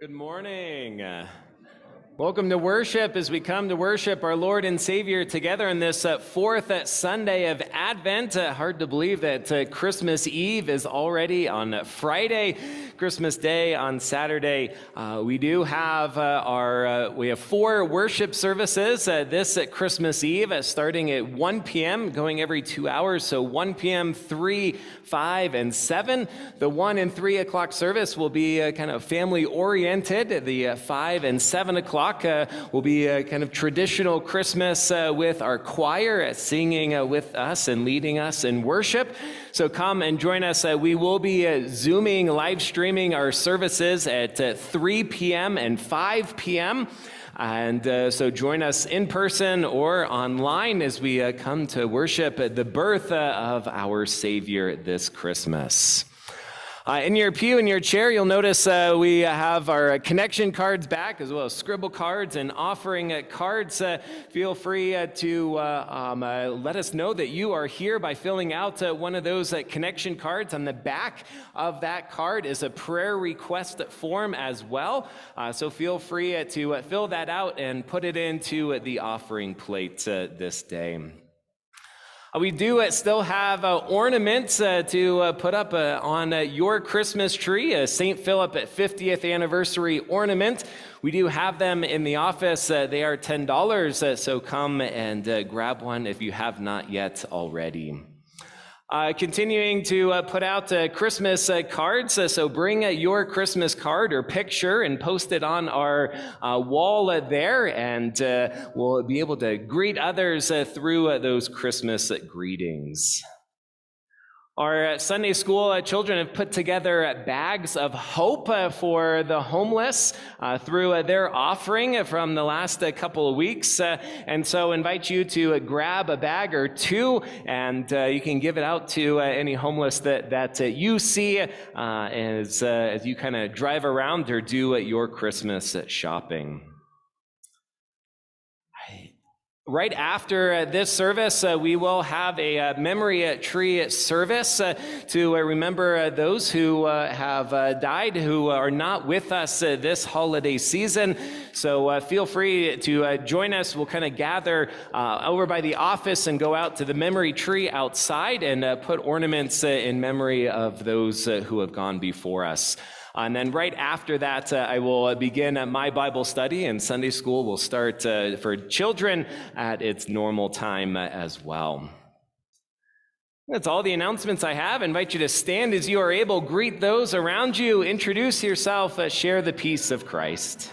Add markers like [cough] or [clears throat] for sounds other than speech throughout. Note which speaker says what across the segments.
Speaker 1: Good morning. Welcome to worship as we come to worship our Lord and Savior together on this uh, fourth uh, Sunday of Advent. Uh, hard to believe that uh, Christmas Eve is already on Friday, Christmas Day on Saturday. Uh, we do have uh, our we have four worship services this at Christmas Eve, starting at 1 p.m., going every two hours. So 1 p.m., 3, 5, and 7. The 1 and 3 o'clock service will be kind of family oriented. The 5 and 7 o'clock uh, will be kind of traditional Christmas uh, with our choir uh, singing uh, with us and leading us in worship. So come and join us. Uh, we will be uh, Zooming, live streaming our services at 3 p.m. and 5 p.m. And uh, so join us in person or online as we uh, come to worship the birth uh, of our Savior this Christmas. Uh, in your pew, in your chair, you'll notice uh, we have our connection cards back as well as scribble cards and offering uh, cards. Uh, feel free uh, to um, let us know that you are here by filling out one of those connection cards. On the back of that card is a prayer request form as well. so feel free to fill that out and put it into the offering plate this day. Uh, we do uh, still have uh, ornaments uh, to uh, put up uh, on your Christmas tree, a St. Philip 50th anniversary ornament. We do have them in the office. they are $10, so come and grab one if you have not yet already. Uh, continuing to uh, put out uh, Christmas uh, cards. Uh, so bring uh, your Christmas card or picture and post it on our wall there, and we'll be able to greet others through those Christmas greetings. Our uh, Sunday school uh, children have put together bags of hope uh, for the homeless uh, through uh, their offering from the last uh, couple of weeks. and so invite you to grab a bag or two and you can give it out to any homeless that, that you see as, as you kind of drive around or do your Christmas shopping. Right after uh, this service, uh, we will have a uh, memory tree service uh, to uh, remember uh, those who have died who are not with us this holiday season. So feel free to join us. We'll kind of gather over by the office and go out to the memory tree outside and put ornaments in memory of those who have gone before us. And then right after that, uh, I will begin my Bible study, and Sunday school will start uh, for children at its normal time as well. That's all the announcements I have. I invite you to stand as you are able, greet those around you, introduce yourself, uh, share the peace of Christ.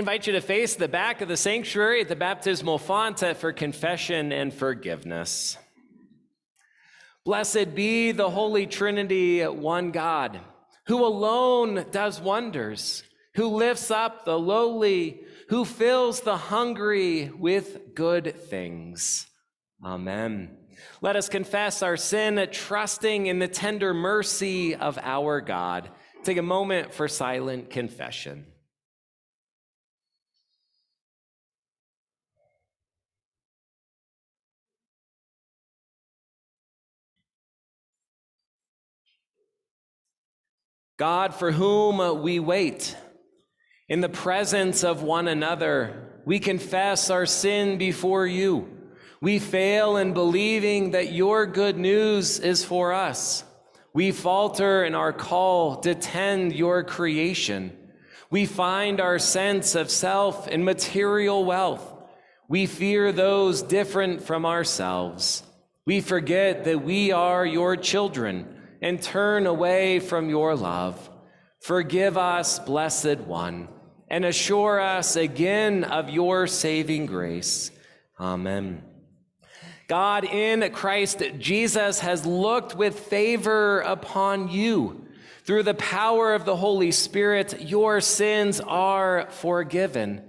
Speaker 1: Invite you to face the back of the sanctuary at the baptismal font for confession and forgiveness. Blessed be the Holy Trinity, one God, who alone does wonders, who lifts up the lowly, who fills the hungry with good things. Amen. Let us confess our sin, trusting in the tender mercy of our God. Take a moment for silent confession. God, for whom we wait, in the presence of one another, we confess our sin before you. We fail in believing that your good news is for us. We falter in our call to tend your creation. We find our sense of self in material wealth. We fear those different from ourselves. We forget that we are your children and turn away from your love. Forgive us, blessed one, and assure us again of your saving grace. Amen. God in Christ Jesus has looked with favor upon you. Through the power of the Holy Spirit, your sins are forgiven.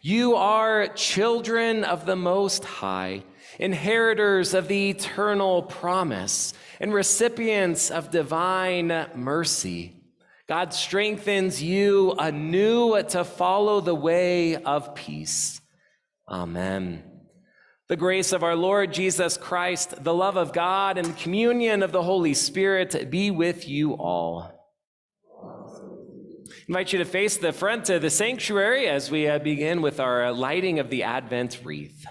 Speaker 1: You are children of the Most High, inheritors of the eternal promise and recipients of divine mercy. God strengthens you anew to follow the way of peace. Amen. The grace of our Lord Jesus Christ, the love of God, and communion of the Holy Spirit be with you all. I invite you to face the front of the sanctuary as we uh, begin with our lighting of the Advent wreath.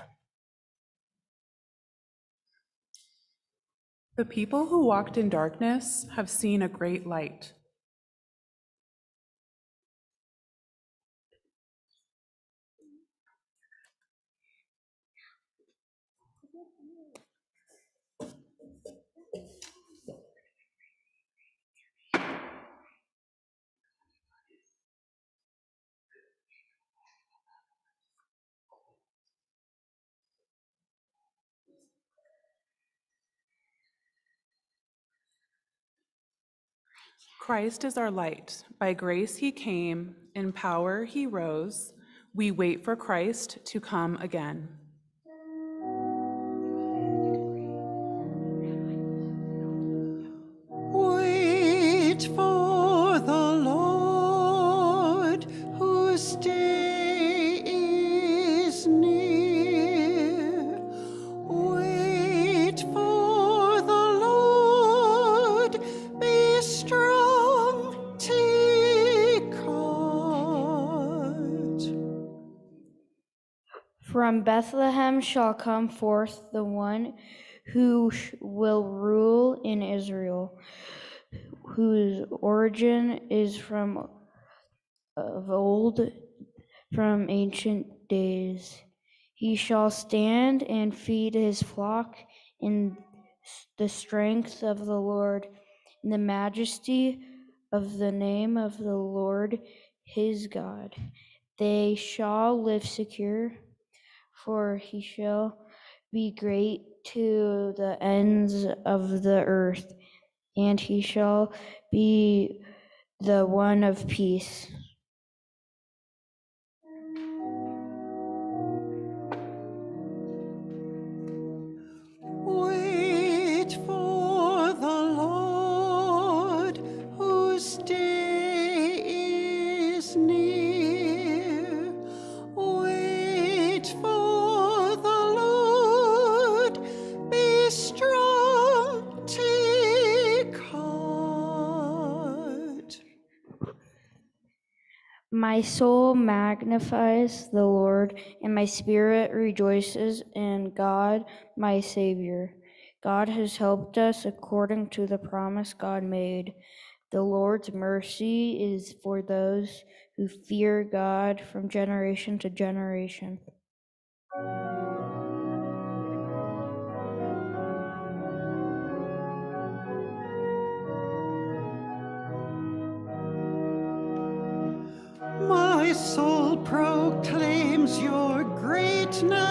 Speaker 2: The people who walked in darkness have seen a great light. Christ is our light. By grace he came, in power he rose. We wait for Christ to come again.
Speaker 3: Bethlehem shall come forth the one who will rule in Israel, whose origin is from of old, from ancient days. He shall stand and feed his flock in the strength of the Lord, in the majesty of the name of the Lord his God. They shall live secure for he shall be great to the ends of the earth, and he shall be the one of peace. My soul magnifies the Lord, and my spirit rejoices in God, my Savior. God has helped us according to the promise God made. The Lord's mercy is for those who fear God from generation to generation.
Speaker 4: proclaims your greatness.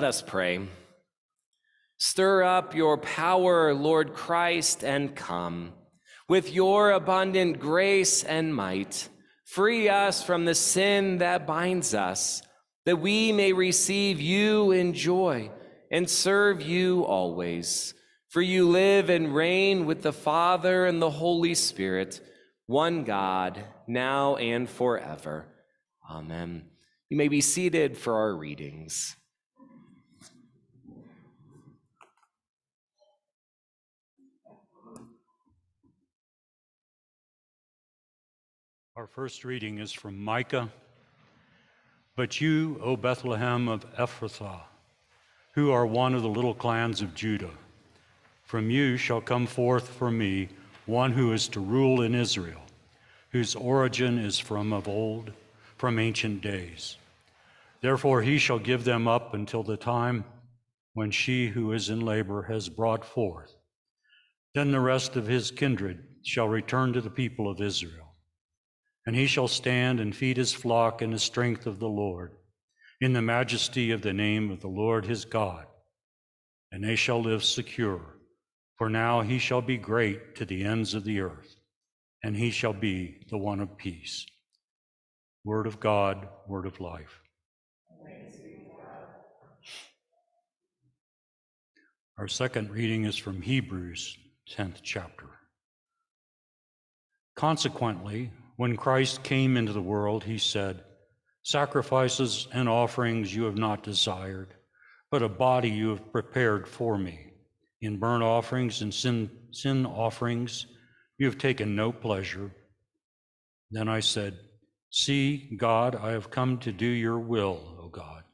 Speaker 1: Let us pray. Stir up your power, Lord Christ, and come. With your abundant grace and might, free us from the sin that binds us, that we may receive you in joy and serve you always. For you live and reign with the Father and the Holy Spirit, one God, now and forever. Amen. You may be seated for our readings.
Speaker 5: Our first reading is from Micah. But you, O Bethlehem of Ephrathah, who are one of the little clans of Judah, from you shall come forth for me one who is to rule in Israel, whose origin is from of old, from ancient days. Therefore he shall give them up until the time when she who is in labor has brought forth. Then the rest of his kindred shall return to the people of Israel. And he shall stand and feed his flock in the strength of the Lord, in the majesty of the name of the Lord his God. And they shall live secure, for now he shall be great to the ends of the earth, and he shall be the one of peace. Word of God, word of life. Our second reading is from Hebrews, 10th chapter. Consequently, when Christ came into the world, he said, Sacrifices and offerings you have not desired, but a body you have prepared for me. In burnt offerings and sin, sin offerings you have taken no pleasure. Then I said, See, God, I have come to do your will, O God.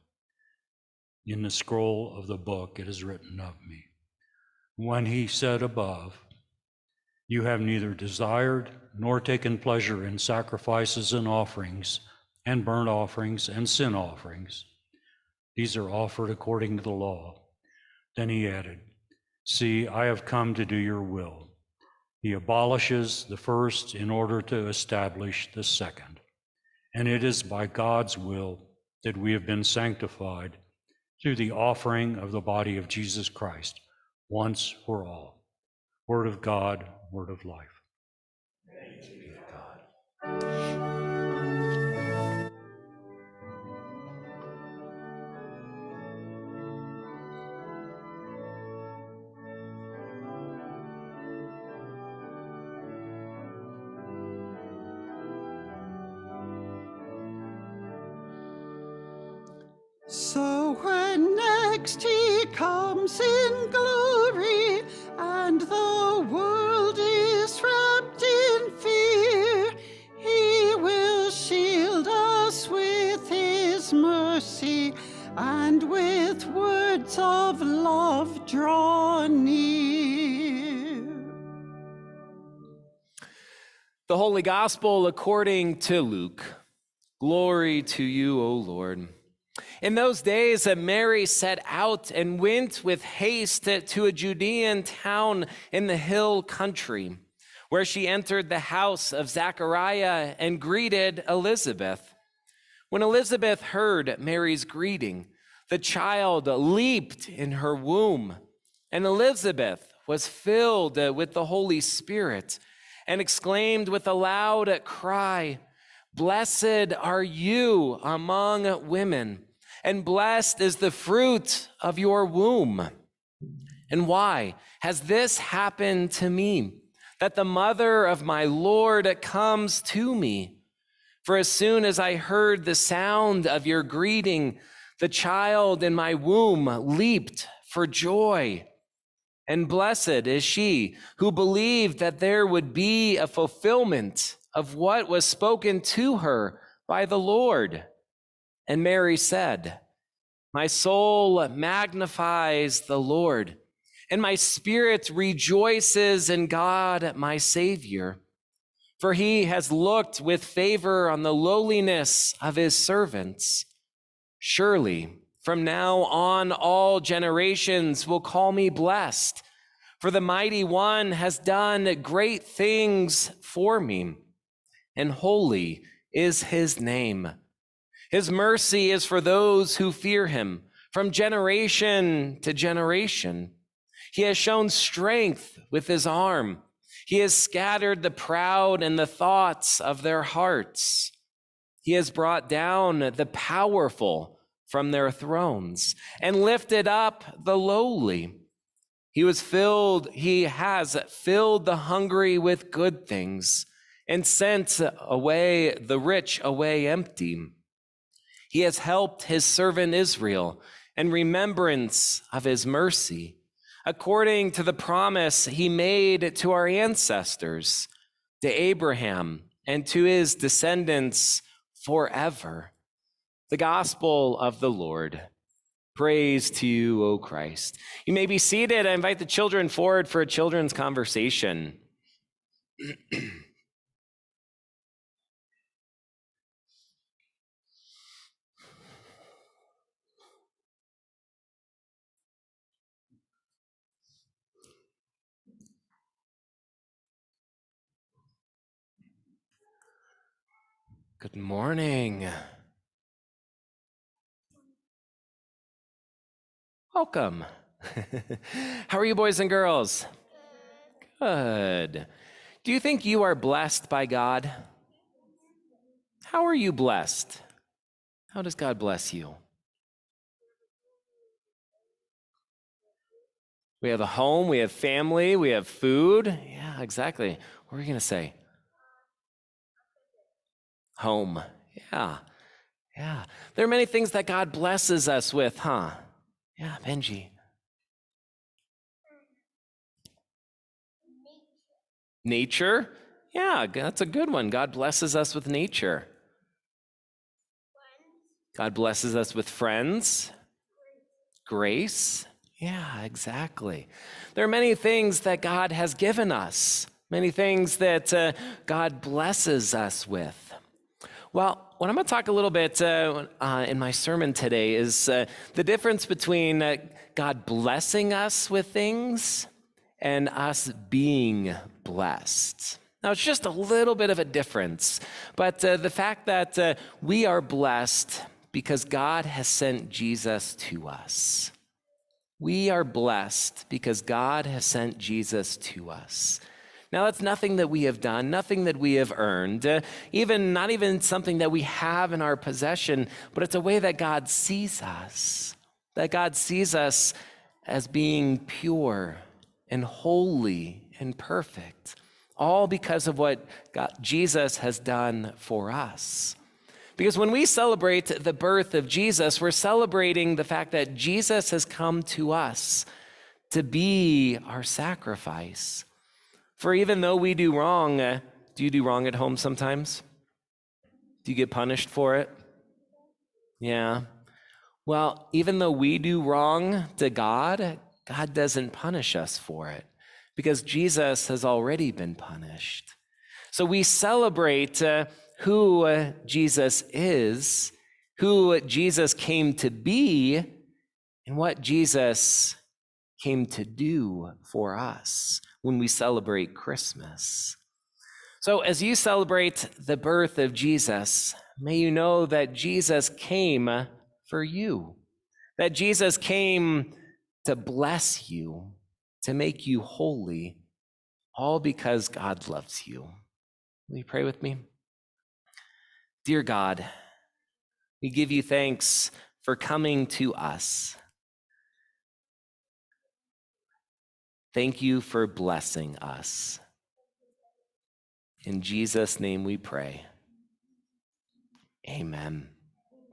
Speaker 5: In the scroll of the book it is written of me. When he said above, You have neither desired nor taken pleasure in sacrifices and offerings, and burnt offerings and sin offerings. These are offered according to the law. Then he added, See, I have come to do your will. He abolishes the first in order to establish the second. And it is by God's will that we have been sanctified through the offering of the body of Jesus Christ once for all. Word of God, word of life.
Speaker 4: So when next he comes in glory and the of love draw near.
Speaker 1: The Holy Gospel according to Luke. Glory to you, O Lord. In those days, Mary set out and went with haste to a Judean town in the hill country, where she entered the house of Zachariah and greeted Elizabeth. When Elizabeth heard Mary's greeting, the child leaped in her womb, and Elizabeth was filled with the Holy Spirit and exclaimed with a loud cry, Blessed are you among women and blessed is the fruit of your womb. And why has this happened to me, that the mother of my Lord comes to me? For as soon as I heard the sound of your greeting, the child in my womb leaped for joy. And blessed is she who believed that there would be a fulfillment of what was spoken to her by the Lord. And Mary said, My soul magnifies the Lord, and my spirit rejoices in God, my Savior. For he has looked with favor on the lowliness of his servants. Surely, from now on, all generations will call me blessed, for the mighty one has done great things for me, and holy is his name. His mercy is for those who fear him from generation to generation. He has shown strength with his arm. He has scattered the proud in the thoughts of their hearts. He has brought down the powerful from their thrones and lifted up the lowly. He was filled, he has filled the hungry with good things and sent away the rich away empty. He has helped his servant Israel in remembrance of his mercy, according to the promise he made to our ancestors, to Abraham, and to his descendants forever. The gospel of the Lord. Praise to you, O Christ. You may be seated. I invite the children forward for a children's conversation. [clears throat] Good morning. Welcome. [laughs] How are you, boys and girls? Good. Do you think you are blessed by God? How are you blessed? How does God bless you? We have a home, we have family, we have food. Yeah, exactly. What are you going to say? home. Yeah. Yeah. There are many things that God blesses us with, huh? Yeah, Benji. Nature? Yeah, that's a good one. God blesses us with nature. God blesses us with friends. Grace. Yeah, exactly. There are many things that God has given us, many things that uh, God blesses us with. Well, what I'm going to talk a little bit uh, uh, in my sermon today is uh, the difference between uh, God blessing us with things and us being blessed. Now, it's just a little bit of a difference, but uh, the fact that uh, we are blessed because God has sent Jesus to us. We are blessed because God has sent Jesus to us. Now, that's nothing that we have done, nothing that we have earned, uh, even not even something that we have in our possession, but it's a way that God sees us, that God sees us as being pure and holy and perfect, all because of what God, Jesus has done for us. Because when we celebrate the birth of Jesus, we're celebrating the fact that Jesus has come to us to be our sacrifice for even though we do wrong, uh, do you do wrong at home sometimes? Do you get punished for it? Yeah. Well, even though we do wrong to God, God doesn't punish us for it because Jesus has already been punished. So we celebrate uh, who uh, Jesus is, who Jesus came to be, and what Jesus came to do for us when we celebrate Christmas. So, as you celebrate the birth of Jesus, may you know that Jesus came for you, that Jesus came to bless you, to make you holy, all because God loves you. Will you pray with me? Dear God, we give you thanks for coming to us. Thank you for blessing us. In Jesus' name we pray. Amen.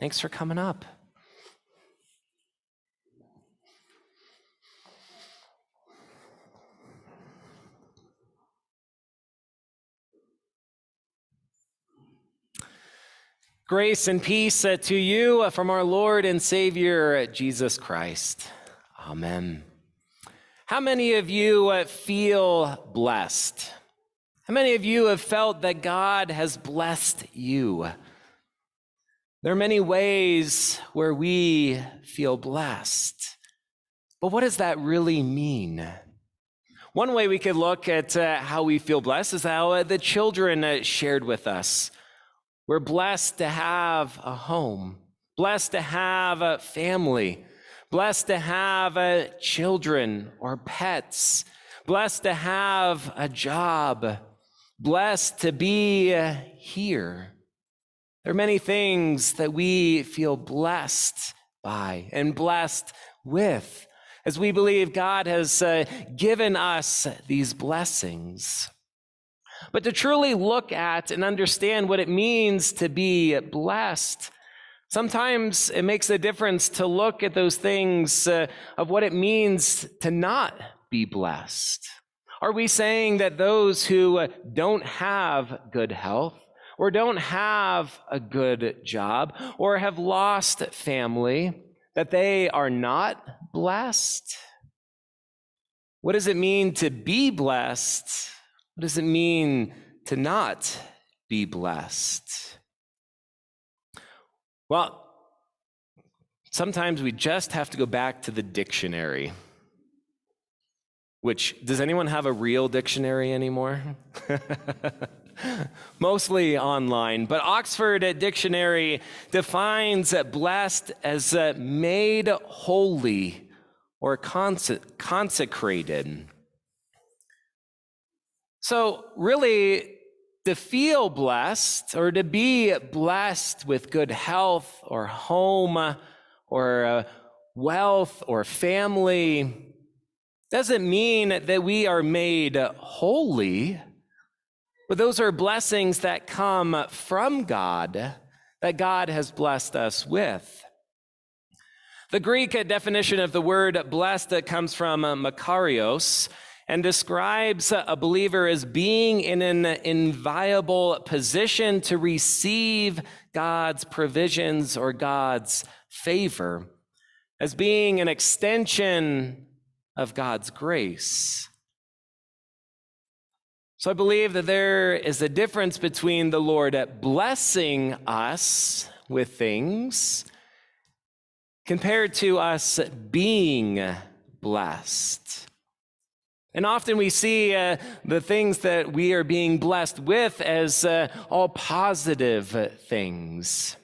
Speaker 1: Thanks for coming up. Grace and peace uh, to you uh, from our Lord and Savior, Jesus Christ. Amen. How many of you uh, feel blessed? How many of you have felt that God has blessed you? There are many ways where we feel blessed. But what does that really mean? One way we could look at uh, how we feel blessed is how uh, the children uh, shared with us. We're blessed to have a home, blessed to have a family, blessed to have uh, children or pets, blessed to have a job blessed to be uh, here. There are many things that we feel blessed by and blessed with as we believe God has uh, given us these blessings. But to truly look at and understand what it means to be blessed, sometimes it makes a difference to look at those things uh, of what it means to not be blessed. Are we saying that those who uh, don't have good health, or don't have a good job, or have lost family, that they are not blessed? What does it mean to be blessed? What does it mean to not be blessed? Well, sometimes we just have to go back to the dictionary which does anyone have a real dictionary anymore? [laughs] Mostly online, but Oxford Dictionary defines blessed as made holy or consecrated. So, really, to feel blessed or to be blessed with good health or home or uh, wealth or family doesn't mean that we are made holy, but those are blessings that come from God that God has blessed us with. The Greek definition of the word blessed comes from makarios and describes a believer as being in an inviolable position to receive God's provisions or God's favor, as being an extension of God's grace. So I believe that there is a difference between the Lord blessing us with things compared to us being blessed. And often we see uh, the things that we are being blessed with as uh, all positive things.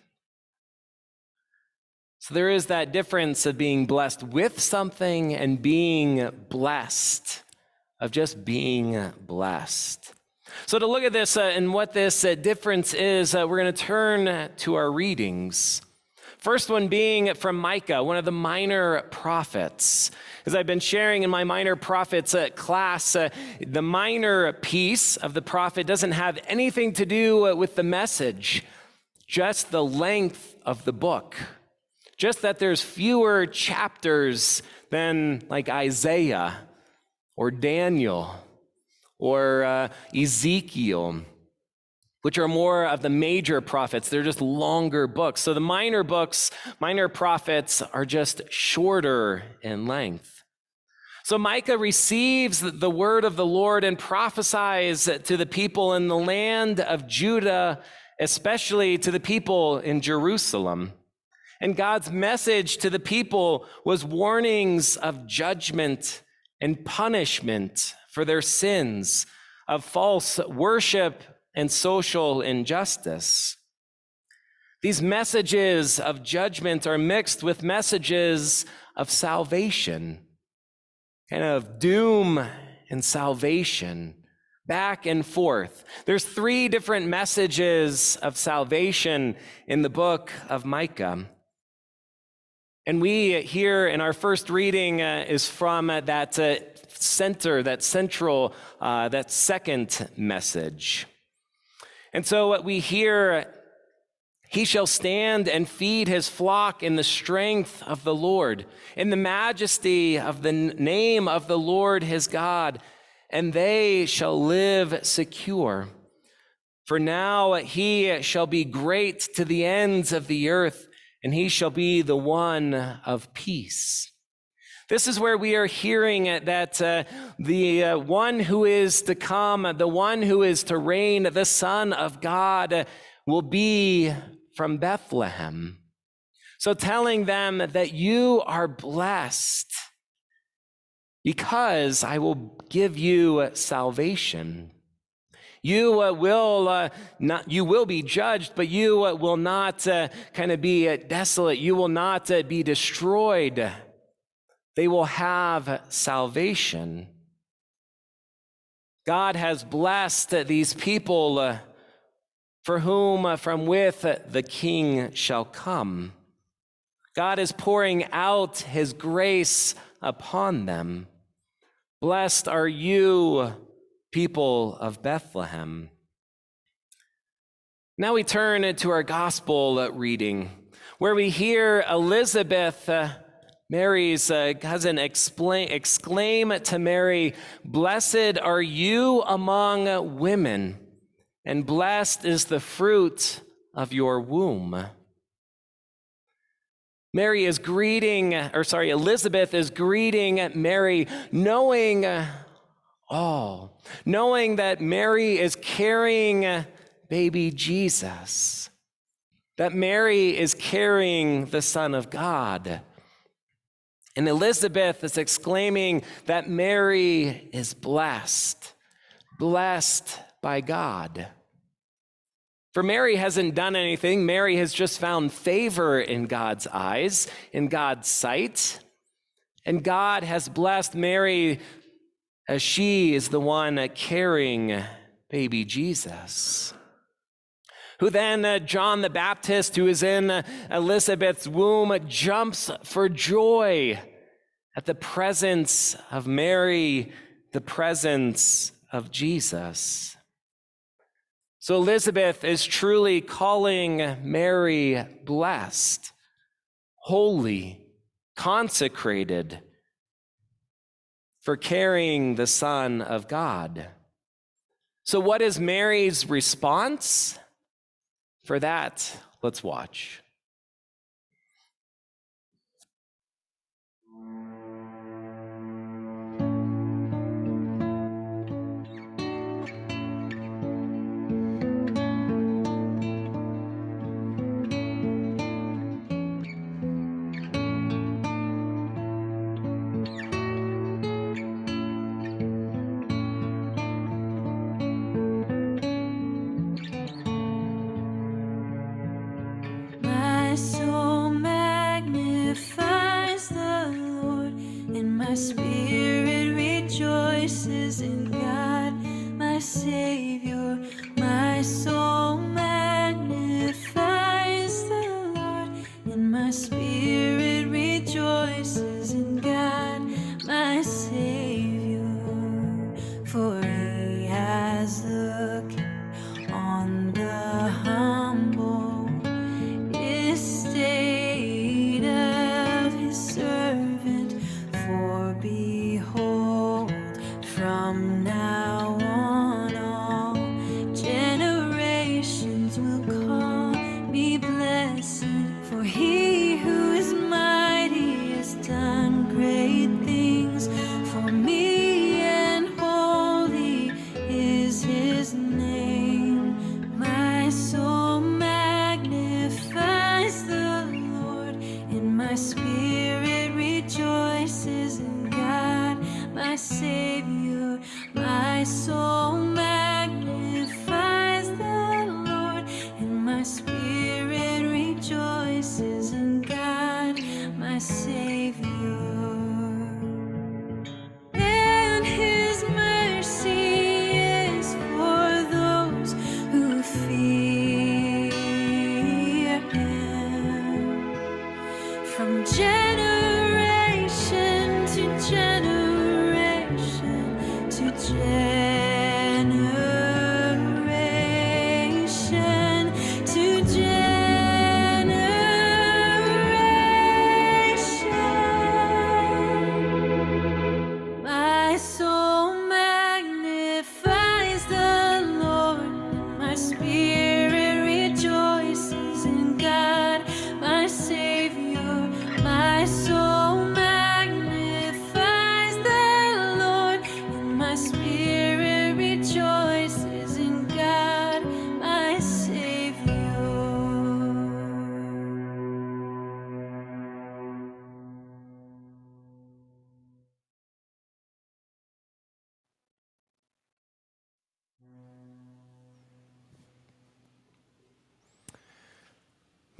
Speaker 1: So there is that difference of being blessed with something and being blessed, of just being blessed. So, to look at this uh, and what this uh, difference is, uh, we're going to turn to our readings. First one being from Micah, one of the minor prophets. As I've been sharing in my minor prophets uh, class, uh, the minor piece of the prophet doesn't have anything to do uh, with the message, just the length of the book. Just that there's fewer chapters than like Isaiah or Daniel or Ezekiel, which are more of the major prophets. They're just longer books. So the minor books, minor prophets, are just shorter in length. So Micah receives the word of the Lord and prophesies to the people in the land of Judah especially to the people in Jerusalem. And God's message to the people was warnings of judgment and punishment for their sins, of false worship and social injustice. These messages of judgment are mixed with messages of salvation, kind of doom and salvation, back and forth. There's three different messages of salvation in the book of Micah. And we here in our first reading uh, is from uh, that uh, center, that central, uh, that second message. And so what we hear, he shall stand and feed his flock in the strength of the Lord, in the majesty of the name of the Lord his God, and they shall live secure. For now he shall be great to the ends of the earth and he shall be the one of peace. This is where we are hearing that uh, the uh, one who is to come, the one who is to reign, the Son of God, will be from Bethlehem. So telling them that you are blessed because I will give you salvation. You uh, will uh, not, you will be judged, but you uh, will not uh, kind of be uh, desolate. You will not uh, be destroyed. They will have salvation. God has blessed these people for whom from with the king shall come. God is pouring out his grace upon them. Blessed are you people of Bethlehem. Now we turn to our gospel reading, where we hear Elizabeth, uh, Mary's uh, cousin, explain, exclaim to Mary, Blessed are you among women, and blessed is the fruit of your womb. Mary is greeting, or sorry, Elizabeth is greeting Mary, knowing all, knowing that Mary is carrying baby Jesus, that Mary is carrying the Son of God. And Elizabeth is exclaiming that Mary is blessed, blessed by God. For Mary hasn't done anything. Mary has just found favor in God's eyes, in God's sight. And God has blessed Mary as she is the one carrying baby Jesus. Who then, uh, John the Baptist, who is in Elizabeth's womb, jumps for joy at the presence of Mary, the presence of Jesus. So Elizabeth is truly calling Mary blessed, holy, consecrated for carrying the Son of God. So, what is Mary's response? For that, let's watch.
Speaker 6: So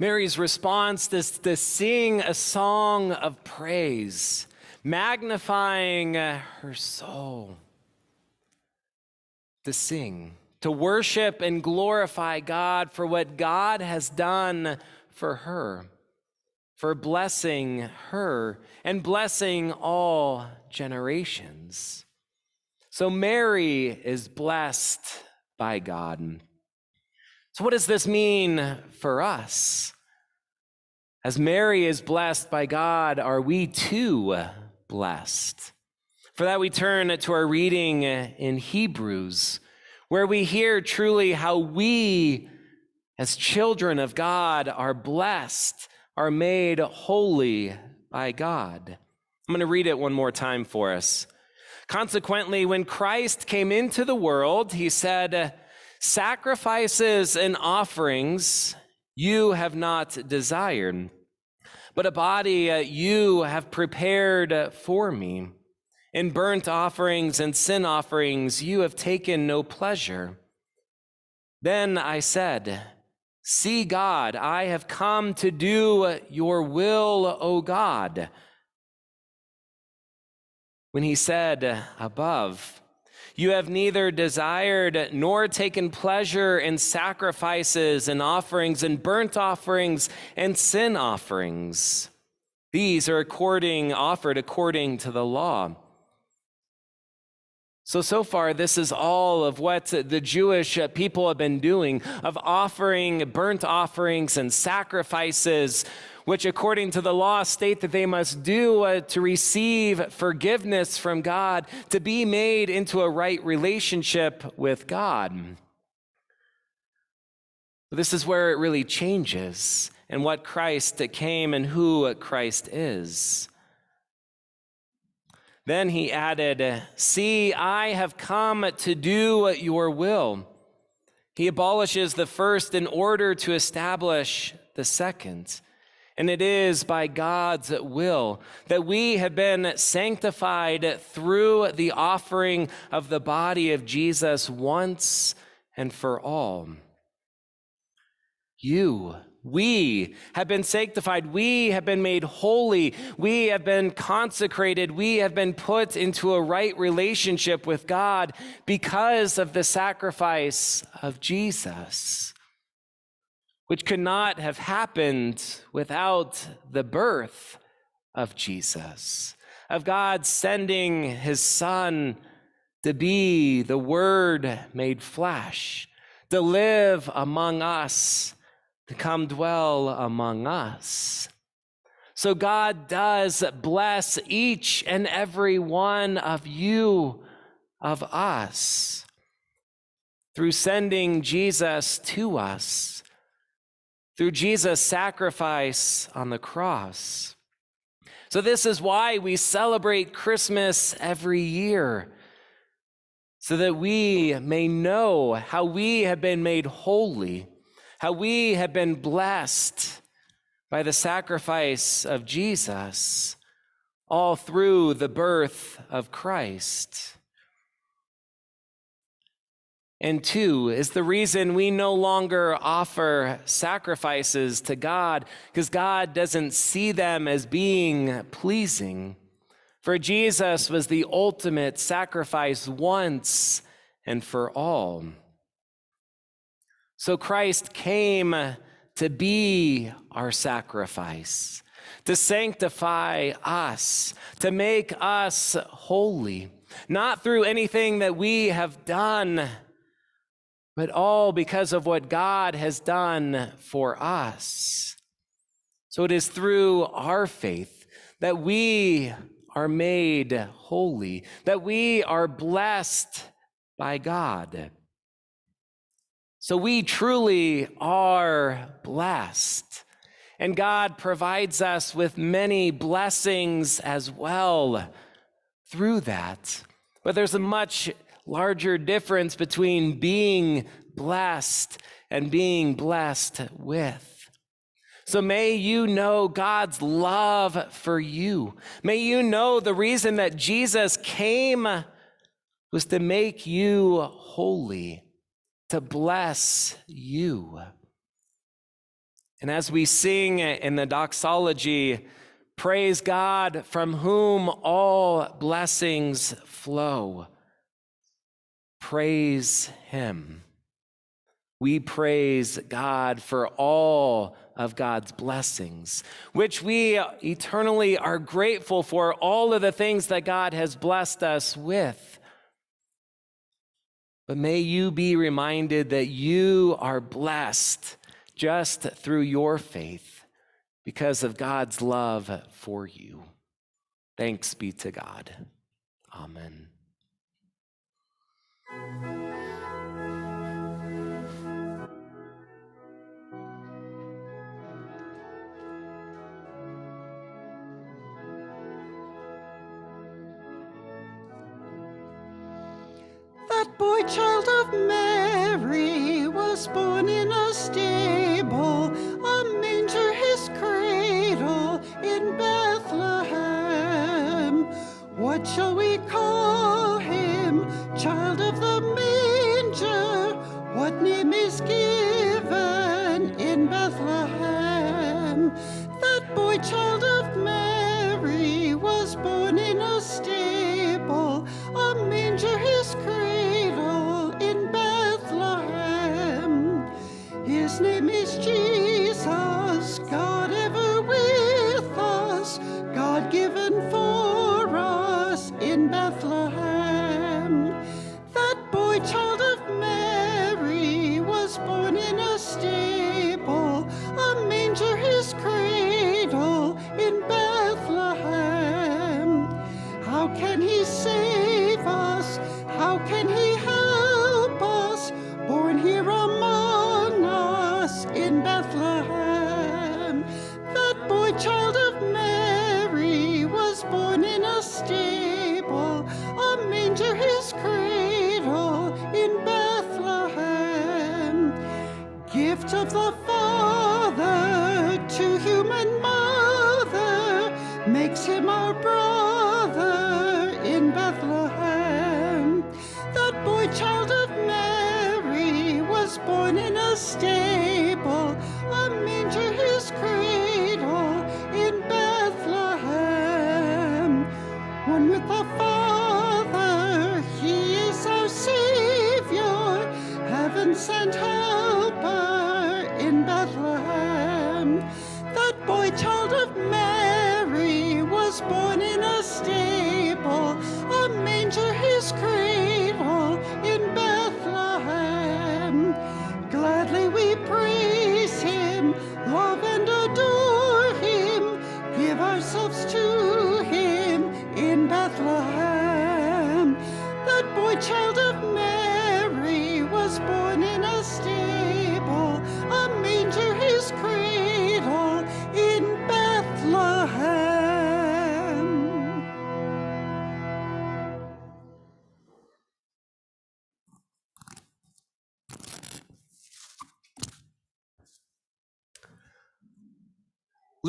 Speaker 1: Mary's response is to sing a song of praise, magnifying uh, her soul. To sing, to worship and glorify God for what God has done for her, for blessing her and blessing all generations. So Mary is blessed by God. So, what does this mean for us? As Mary is blessed by God, are we too blessed? For that, we turn to our reading in Hebrews, where we hear truly how we, as children of God, are blessed, are made holy by God. I'm going to read it one more time for us. Consequently, when Christ came into the world, he said, Sacrifices and offerings you have not desired, but a body uh, you have prepared for me. In burnt offerings and sin offerings you have taken no pleasure. Then I said, See, God, I have come to do your will, O God. When he said above, You have neither desired nor taken pleasure in sacrifices and offerings and burnt offerings and sin offerings. These are according offered according to the law. So, so far, this is all of what the Jewish people have been doing of offering burnt offerings and sacrifices, which, according to the law, state that they must do uh, to receive forgiveness from God, to be made into a right relationship with God. This is where it really changes and what Christ came and who Christ is. Then he added, See, I have come to do your will. He abolishes the first in order to establish the second. And it is by God's will that we have been sanctified through the offering of the body of Jesus once and for all. You, we have been sanctified. We have been made holy. We have been consecrated. We have been put into a right relationship with God because of the sacrifice of Jesus, which could not have happened without the birth of Jesus, of God sending his Son to be the Word made flesh, to live among us to come dwell among us. So God does bless each and every one of you, of us, through sending Jesus to us, through Jesus' sacrifice on the cross. So, this is why we celebrate Christmas every year, so that we may know how we have been made holy how we have been blessed by the sacrifice of Jesus all through the birth of Christ. And two is the reason we no longer offer sacrifices to God, because God doesn't see them as being pleasing. For Jesus was the ultimate sacrifice once and for all. So Christ came to be our sacrifice, to sanctify us, to make us holy, not through anything that we have done, but all because of what God has done for us. So it is through our faith that we are made holy, that we are blessed by God. So we truly are blessed. And God provides us with many blessings as well through that. But there's a much larger difference between being blessed and being blessed with. So may you know God's love for you. May you know the reason that Jesus came was to make you holy, to bless you. And as we sing in the doxology, praise God from whom all blessings flow. Praise him. We praise God for all of God's blessings, which we eternally are grateful for, all of the things that God has blessed us with. But may you be reminded that you are blessed just through your faith because of God's love for you. Thanks be to God. Amen.
Speaker 4: That boy child of Mary was born in a stable, a manger his cradle in Bethlehem. What shall we call him? Child of the manger. What name is given in Bethlehem? That boy child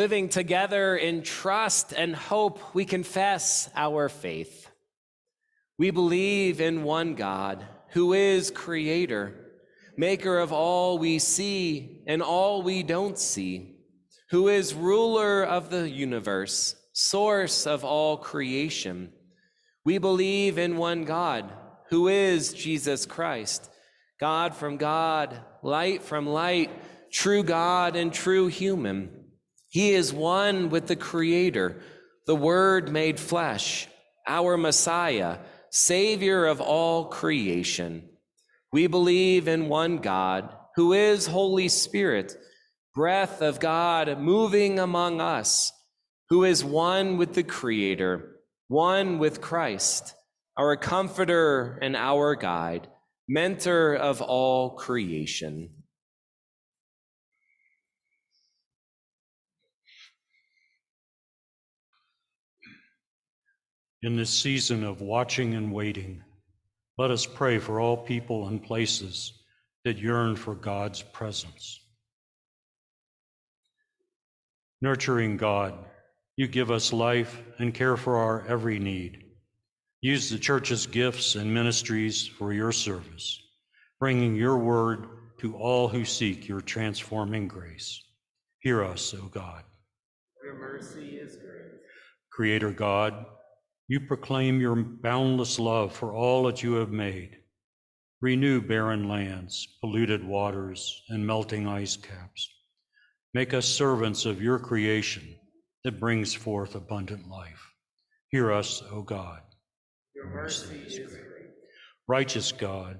Speaker 1: Living together in trust and hope, we confess our faith. We believe in one God who is creator, maker of all we see and all we don't see, who is ruler of the universe, source of all creation. We believe in one God who is Jesus Christ, God from God, light from light, true God and true human. He is one with the Creator, the Word made flesh, our Messiah, Savior of all creation. We believe in one God, who is Holy Spirit, breath of God moving among us, who is one with the Creator, one with Christ, our Comforter and our Guide, Mentor of all creation.
Speaker 5: In this season of watching and waiting, let us pray for all people and places that yearn for God's presence. Nurturing God, you give us life and care for our every need. Use the church's gifts and ministries for your service, bringing your word to all who seek your transforming grace. Hear us, O God.
Speaker 1: Your mercy is great.
Speaker 5: Creator God, you proclaim your boundless love for all that you have made. Renew barren lands, polluted waters, and melting ice caps. Make us servants of your creation that brings forth abundant life. Hear us, O God.
Speaker 1: Your mercy is great.
Speaker 5: Righteous God,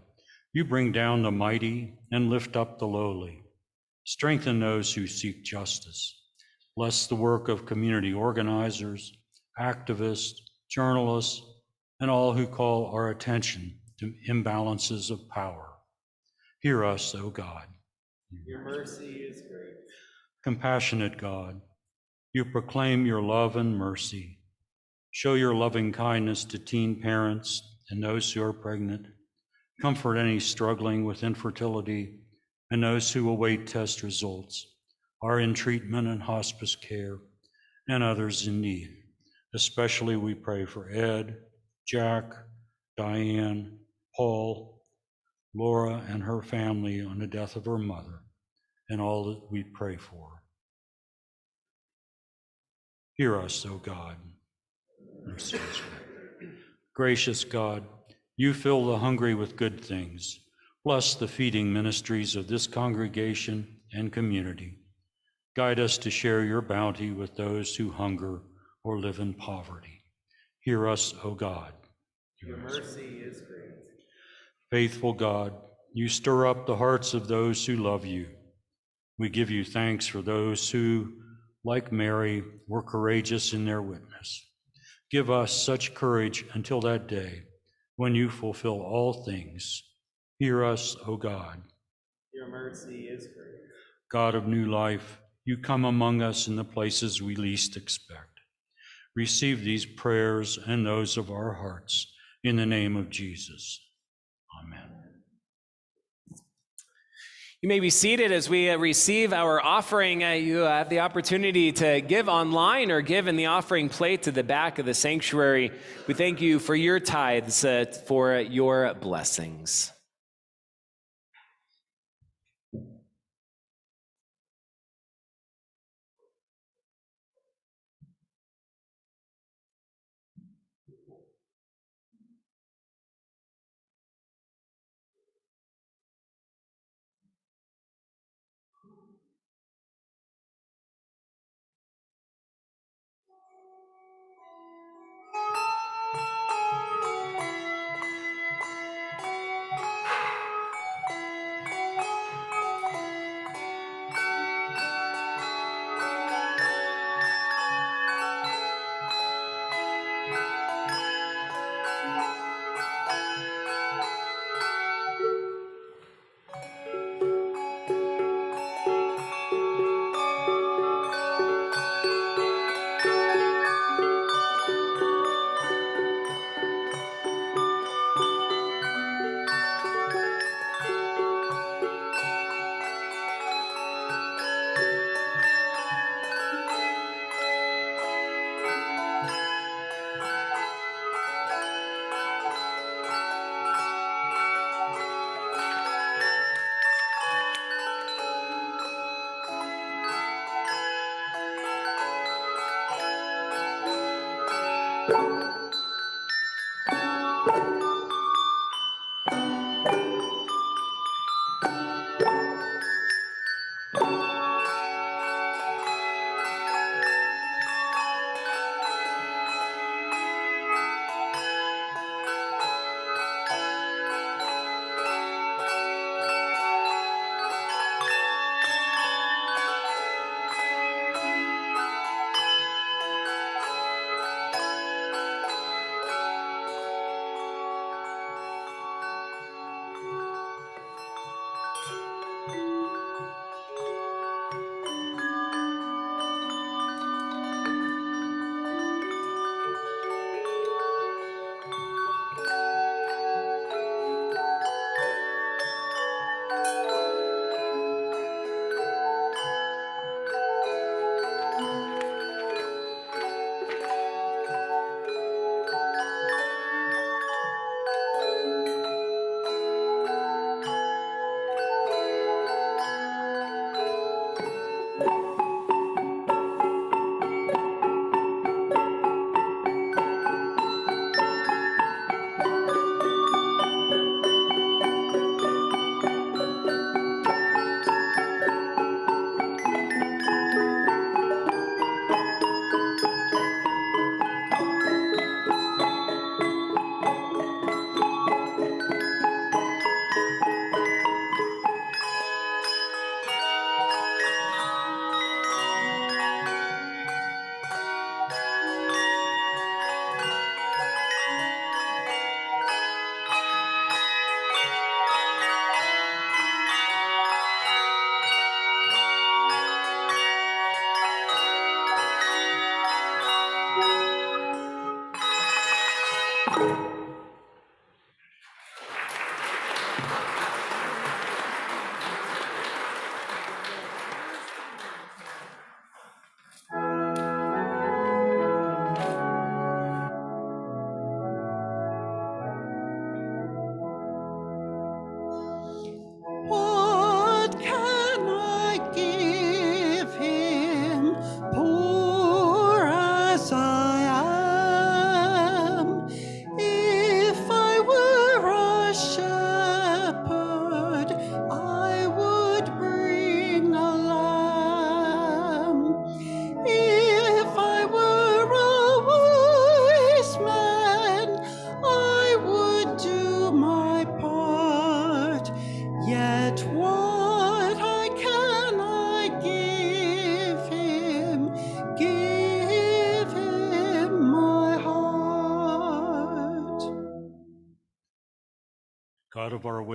Speaker 5: you bring down the mighty and lift up the lowly. Strengthen those who seek justice. Bless the work of community organizers, activists, journalists, and all who call our attention to imbalances of power. Hear us, O God.
Speaker 1: Your mercy is great.
Speaker 5: Compassionate God, you proclaim your love and mercy. Show your loving kindness to teen parents and those who are pregnant. Comfort any struggling with infertility and those who await test results, are in treatment and hospice care, and others in need. Especially we pray for Ed, Jack, Diane, Paul, Laura, and her family on the death of her mother, and all that we pray for. Hear us, O God. Gracious God, you fill the hungry with good things. Bless the feeding ministries of this congregation and community. Guide us to share your bounty with those who hunger or live in poverty. Hear us, O God.
Speaker 1: Your mercy is great.
Speaker 5: Faithful God, you stir up the hearts of those who love you. We give you thanks for those who, like Mary, were courageous in their witness. Give us such courage until that day when you fulfill all things. Hear us, O God.
Speaker 1: Your mercy is great.
Speaker 5: God of new life, you come among us in the places we least expect. Receive these prayers and those of our hearts in the name of Jesus. Amen.
Speaker 1: You may be seated as we uh, receive our offering. Uh, you have the opportunity to give online or give in the offering plate to the back of the sanctuary. We thank you for your tithes, uh, for your blessings.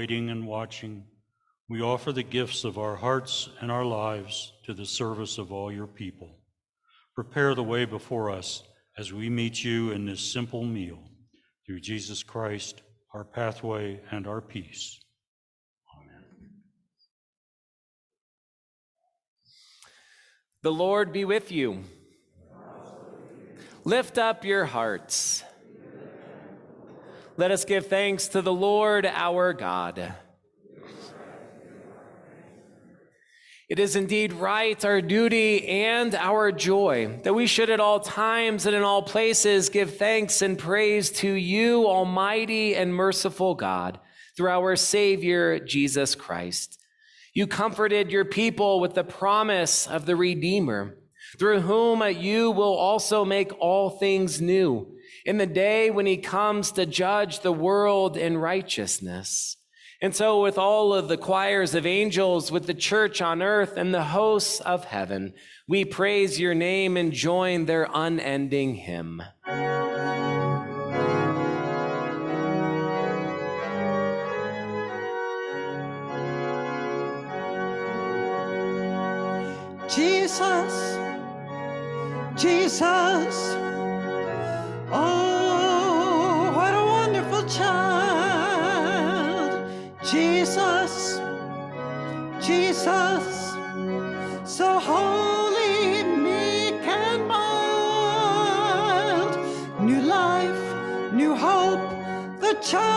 Speaker 5: And watching, we offer the gifts of our hearts and our lives to the service of all your people. Prepare the way before us as we meet you in this simple meal. Through Jesus Christ, our pathway and our peace. Amen.
Speaker 1: The Lord be with you. Lift up your hearts. Let us give thanks to the Lord our God. It is indeed right, our duty and our joy, that we should at all times and in all places give thanks and praise to you, Almighty and merciful God, through our Savior, Jesus Christ. You comforted your people with the promise of the Redeemer, through whom you will also make all things new in the day when he comes to judge the world in righteousness. And so, with all of the choirs of angels, with the church on earth and the hosts of heaven, we praise your name and join their unending hymn.
Speaker 4: Jesus, Jesus, oh, what a wonderful child. Jesus, Jesus, so holy, meek, and mild. New life, new hope, the child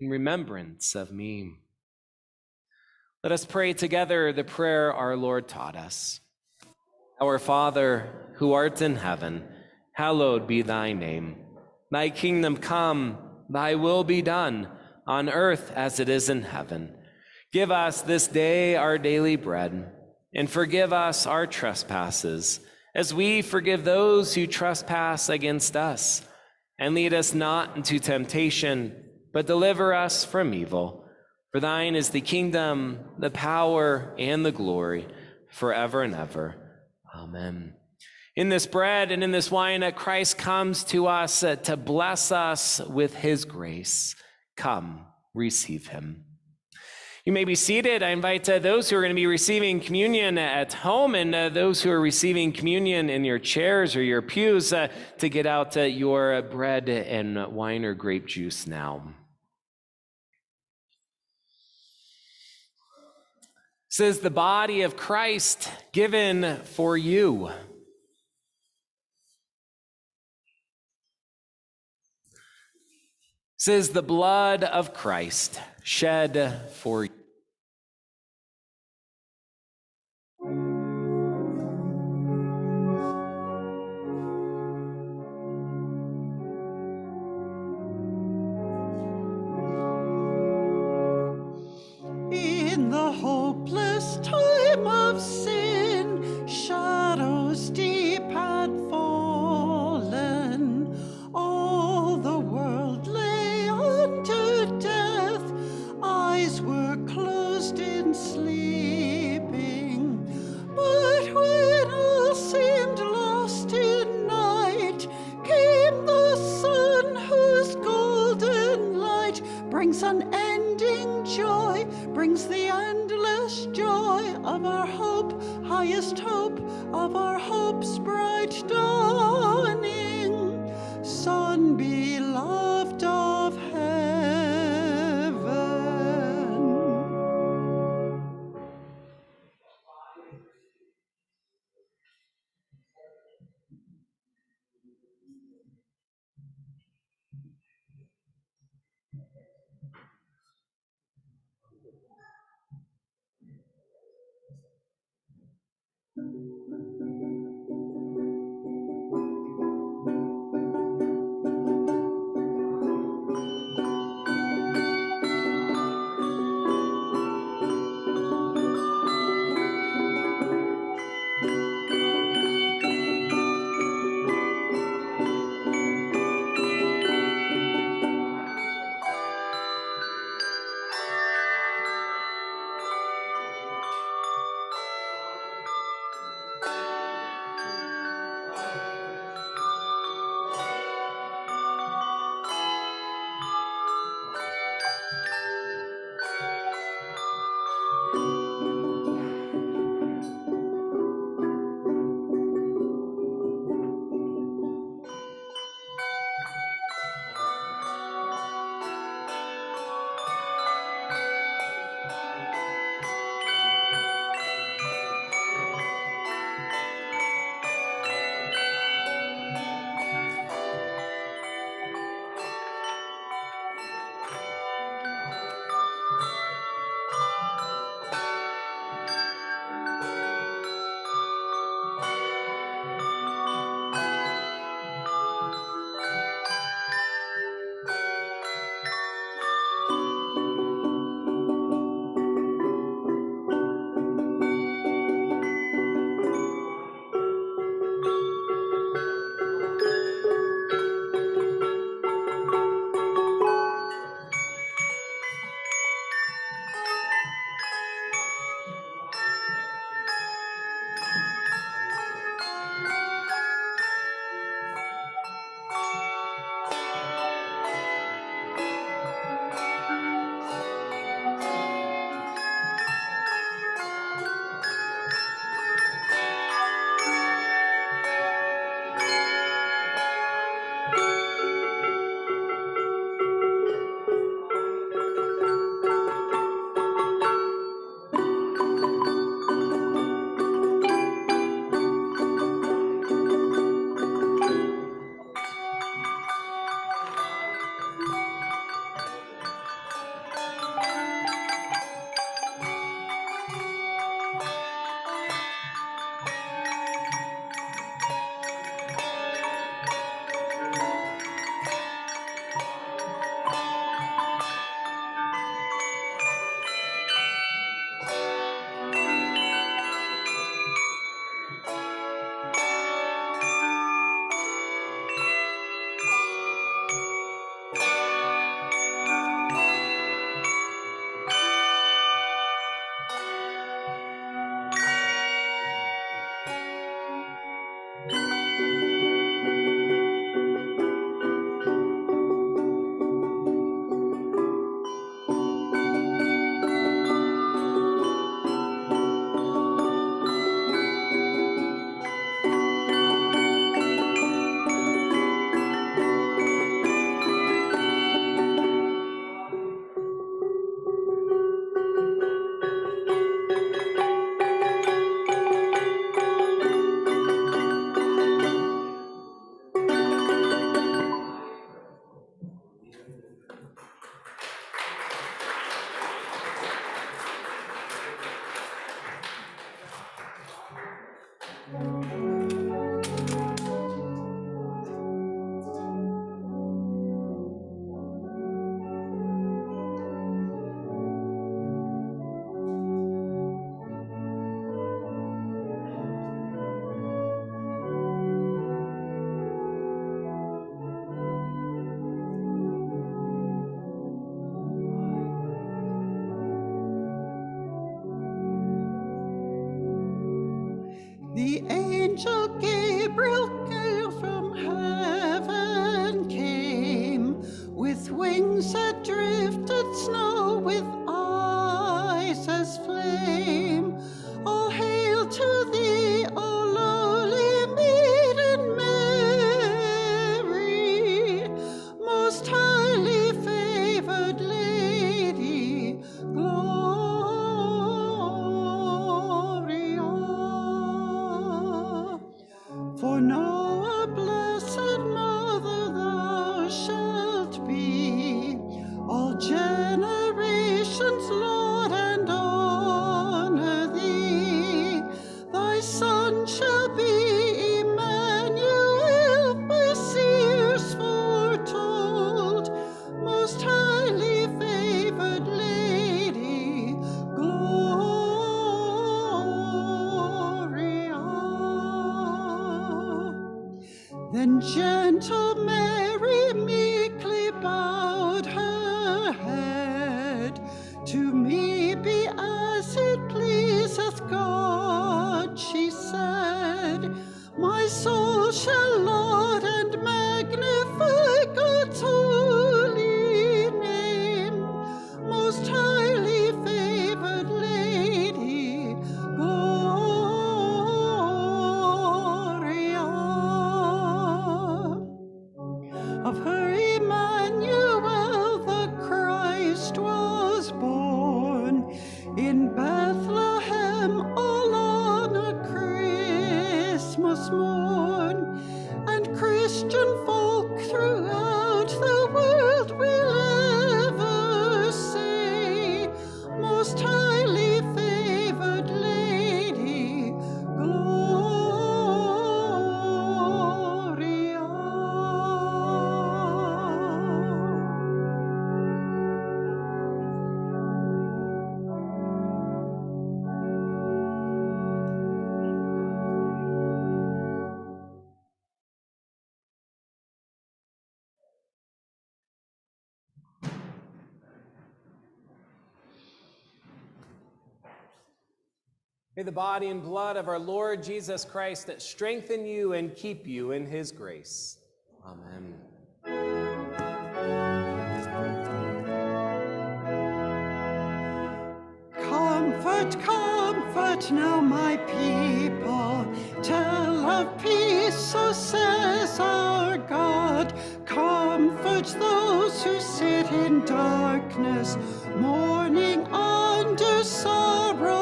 Speaker 1: in remembrance of me. Let us pray together the prayer our Lord taught us. Our Father, who art in heaven, hallowed be thy name. Thy kingdom come, thy will be done, on earth as it is in heaven. Give us this day our daily bread, and forgive us our trespasses, as we forgive those who trespass against us. And lead us not into temptation, but deliver us from evil. For thine is the kingdom, the power, and the glory, forever and ever. Amen. In this bread and in this wine, that Christ comes to us uh, to bless us with his grace. Come, receive him. You may be seated. I invite uh, those who are going to be receiving communion at home and uh, those who are receiving communion in your chairs or your pews uh, to get out uh, your bread and wine or grape juice now. Says the body of Christ given for you. Says the blood of Christ shed for you.
Speaker 4: Hope's bright dawning, Son beloved of Christian folk throughout
Speaker 1: May the body and blood of our Lord Jesus Christ that strengthen you and keep you in his grace. Amen.
Speaker 4: Comfort, comfort now, my people. Tell of peace, so says our God. Comfort those who sit in darkness, mourning under sorrow's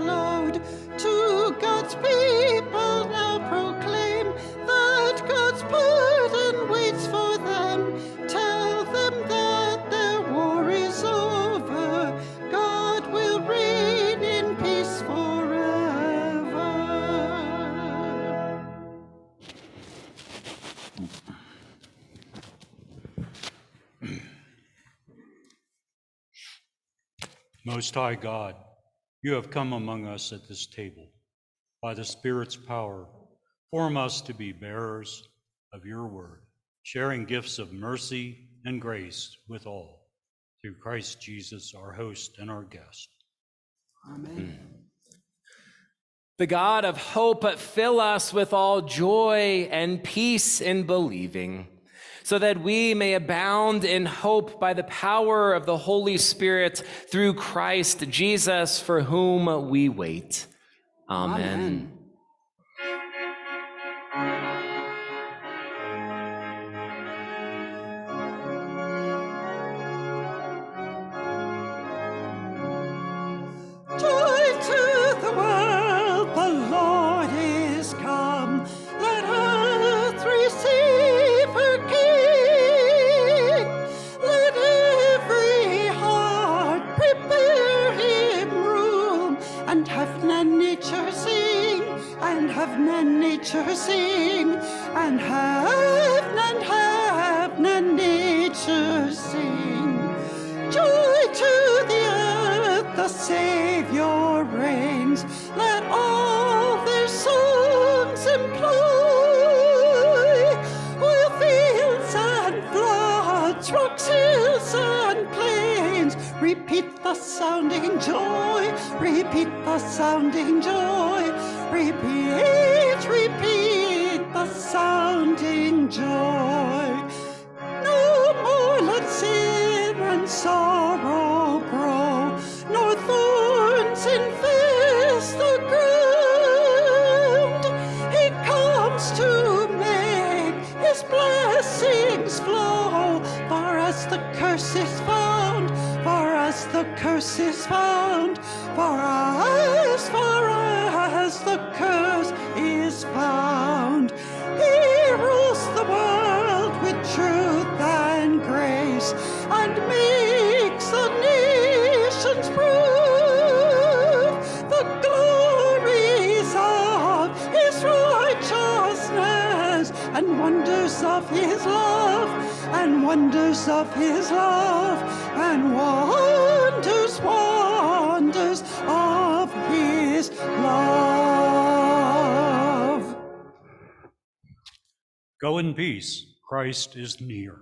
Speaker 4: load. To God's people now proclaim that God's burden waits for them. Tell them that their war is over. God will reign in peace forever.
Speaker 5: Most High God, you have come among us at this table. By the Spirit's power, form us to be bearers of your word, sharing gifts of mercy and grace with all. Through Christ Jesus, our host and our guest.
Speaker 4: Amen. Hmm.
Speaker 1: The God of hope, fill us with all joy and peace in believing, so that we may abound in hope by the power of the Holy Spirit through Christ Jesus, for whom we wait. Amen.
Speaker 4: Joy
Speaker 1: Christ is near.